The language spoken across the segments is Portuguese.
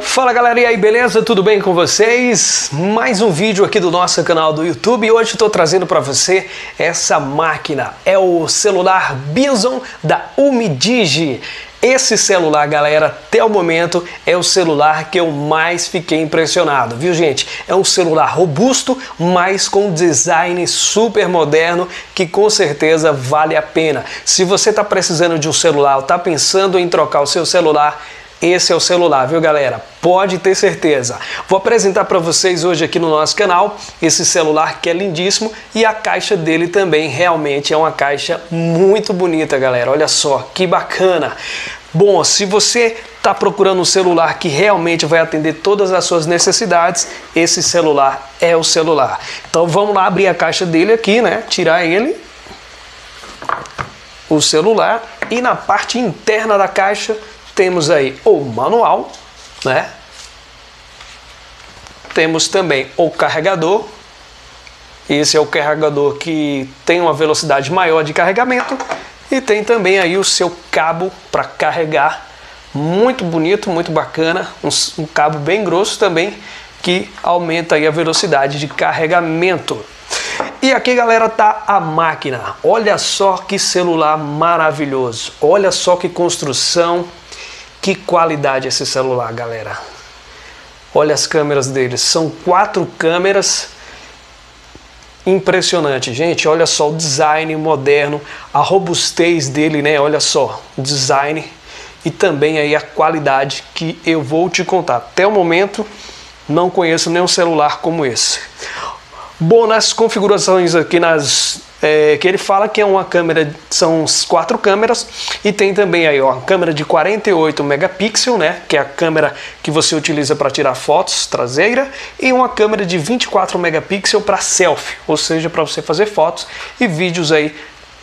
Fala galera, e aí, beleza? Tudo bem com vocês? Mais um vídeo aqui do nosso canal do YouTube e hoje estou trazendo para você essa máquina. É o celular Bison da Umidigi. Esse celular, galera, até o momento é o celular que eu mais fiquei impressionado, viu gente? É um celular robusto, mas com design super moderno que com certeza vale a pena. Se você está precisando de um celular ou está pensando em trocar o seu celular, esse é o celular, viu galera? Pode ter certeza. Vou apresentar para vocês hoje aqui no nosso canal esse celular que é lindíssimo e a caixa dele também realmente é uma caixa muito bonita, galera. Olha só que bacana. Bom, se você está procurando um celular que realmente vai atender todas as suas necessidades, esse celular é o celular. Então vamos lá abrir a caixa dele aqui, né? Tirar ele, o celular e na parte interna da caixa temos aí o manual, né? Temos também o carregador. Esse é o carregador que tem uma velocidade maior de carregamento e tem também aí o seu cabo para carregar. Muito bonito, muito bacana, um, um cabo bem grosso também que aumenta aí a velocidade de carregamento. E aqui, galera, tá a máquina. Olha só que celular maravilhoso. Olha só que construção que qualidade esse celular, galera. Olha as câmeras dele. São quatro câmeras. Impressionante, gente. Olha só o design moderno, a robustez dele, né? Olha só, o design e também aí a qualidade que eu vou te contar. Até o momento não conheço nenhum celular como esse. Bom, nas configurações aqui nas é, que ele fala que é uma câmera, são quatro câmeras e tem também aí ó, uma câmera de 48 megapixels, né, que é a câmera que você utiliza para tirar fotos traseira e uma câmera de 24 megapixels para selfie, ou seja, para você fazer fotos e vídeos aí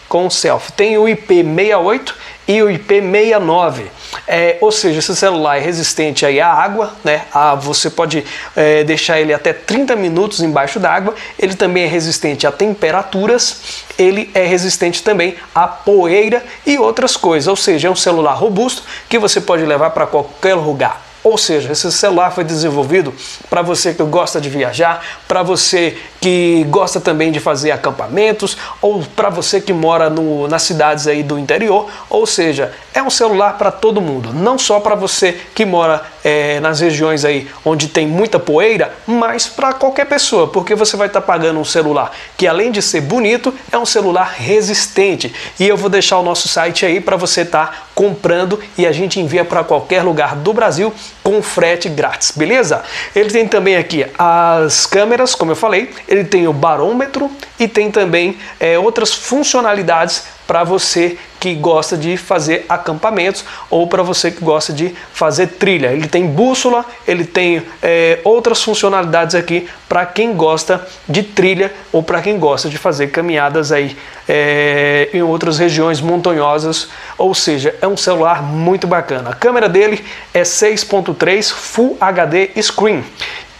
com selfie. Tem o IP68 e o IP69. É, ou seja, esse celular é resistente aí à água, né? A, você pode é, deixar ele até 30 minutos embaixo d'água. Ele também é resistente a temperaturas. Ele é resistente também a poeira e outras coisas. Ou seja, é um celular robusto que você pode levar para qualquer lugar. Ou seja, esse celular foi desenvolvido para você que gosta de viajar, para você que gosta também de fazer acampamentos, ou para você que mora no, nas cidades aí do interior. Ou seja, é um celular para todo mundo, não só para você que mora é, nas regiões aí onde tem muita poeira, mas para qualquer pessoa, porque você vai estar tá pagando um celular que além de ser bonito, é um celular resistente. E eu vou deixar o nosso site aí para você estar tá comprando e a gente envia para qualquer lugar do Brasil com frete grátis, beleza? Ele tem também aqui as câmeras, como eu falei, ele tem o barômetro e tem também é, outras funcionalidades para você que gosta de fazer acampamentos ou para você que gosta de fazer trilha. Ele tem bússola, ele tem é, outras funcionalidades aqui para quem gosta de trilha ou para quem gosta de fazer caminhadas aí é, em outras regiões montanhosas. Ou seja, é um celular muito bacana. A câmera dele é 6.3 Full HD Screen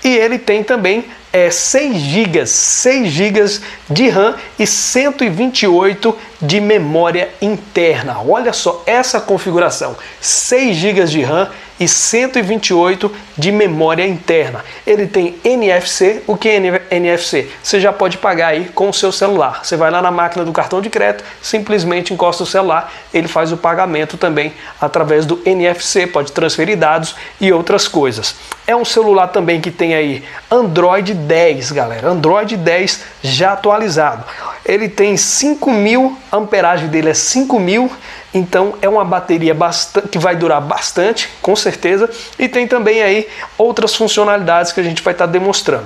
e ele tem também é, 6 GB, 6 GB de RAM e 128 de memória interna. Olha só essa configuração: 6 GB de RAM e 128 de memória interna. Ele tem NFC. O que é NFC? Você já pode pagar aí com o seu celular. Você vai lá na máquina do cartão de crédito, simplesmente encosta o celular, ele faz o pagamento também através do NFC, pode transferir dados e outras coisas. É um celular também que tem aí Android 10, galera. Android 10 já atualizado. Ele tem 5000, a amperagem dele é 5000 então é uma bateria que vai durar bastante, com certeza, e tem também aí outras funcionalidades que a gente vai estar tá demonstrando.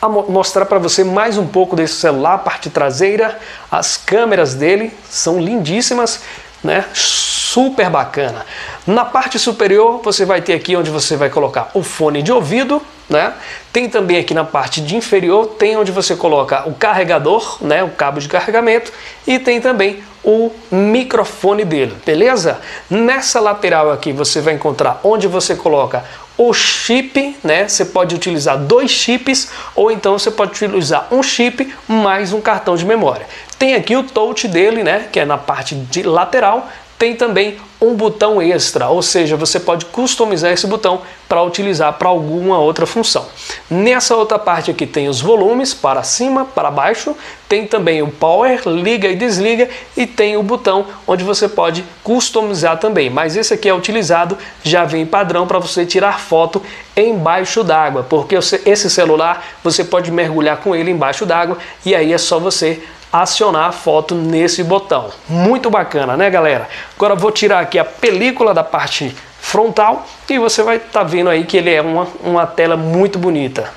A mostrar para você mais um pouco desse celular, parte traseira, as câmeras dele são lindíssimas, né? Super bacana. Na parte superior você vai ter aqui onde você vai colocar o fone de ouvido, né? Tem também aqui na parte de inferior, tem onde você coloca o carregador, né? O cabo de carregamento e tem também o microfone dele, beleza? Nessa lateral aqui você vai encontrar onde você coloca o chip, né? Você pode utilizar dois chips ou então você pode utilizar um chip mais um cartão de memória. Tem aqui o touch dele, né? Que é na parte de lateral. Tem também um botão extra, ou seja, você pode customizar esse botão para utilizar para alguma outra função. Nessa outra parte aqui tem os volumes para cima, para baixo, tem também o power, liga e desliga. E tem o botão onde você pode customizar também, mas esse aqui é utilizado, já vem padrão para você tirar foto embaixo d'água, porque esse celular você pode mergulhar com ele embaixo d'água. E aí é só você acionar a foto nesse botão. Muito bacana, né, galera? Agora vou tirar aqui a película da parte frontal e você vai estar tá vendo aí que ele é uma, uma tela muito bonita.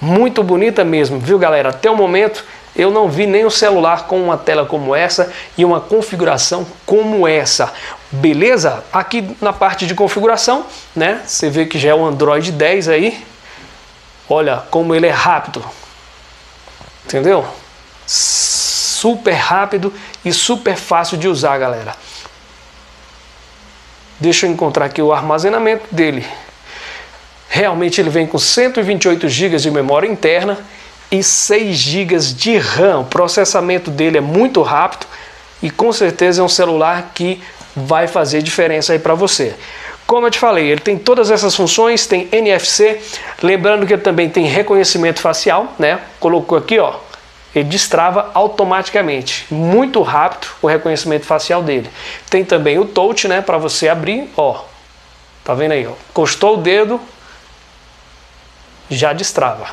Muito bonita mesmo, viu, galera? Até o momento eu não vi nenhum celular com uma tela como essa e uma configuração como essa. Beleza? Aqui na parte de configuração, né? Você vê que já é o Android 10 aí. Olha como ele é rápido. Entendeu? Super rápido e super fácil de usar, galera. Deixa eu encontrar aqui o armazenamento dele. Realmente ele vem com 128 GB de memória interna e 6 GB de RAM. O processamento dele é muito rápido e com certeza é um celular que vai fazer diferença aí para você. Como eu te falei, ele tem todas essas funções, tem NFC, lembrando que ele também tem reconhecimento facial, né? Colocou aqui, ó, ele destrava automaticamente, muito rápido o reconhecimento facial dele. Tem também o touch, né, para você abrir, ó. Tá vendo aí, ó? Encostou o dedo, já destrava.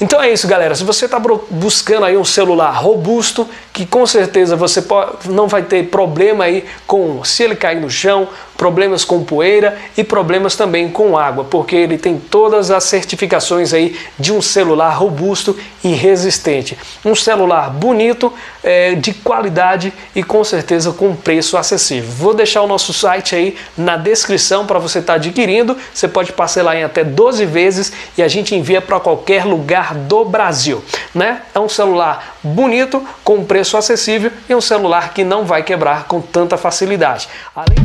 Então é isso, galera. Se você está buscando aí um celular robusto, que com certeza você não vai ter problema aí com se ele cair no chão, problemas com poeira e problemas também com água, porque ele tem todas as certificações aí de um celular robusto e resistente. Um celular bonito, é, de qualidade e com certeza com preço acessível. Vou deixar o nosso site aí na descrição para você estar tá adquirindo. Você pode parcelar em até 12 vezes e a gente envia para qualquer lugar do Brasil. Né? É um celular bonito, com preço acessível e um celular que não vai quebrar com tanta facilidade. Além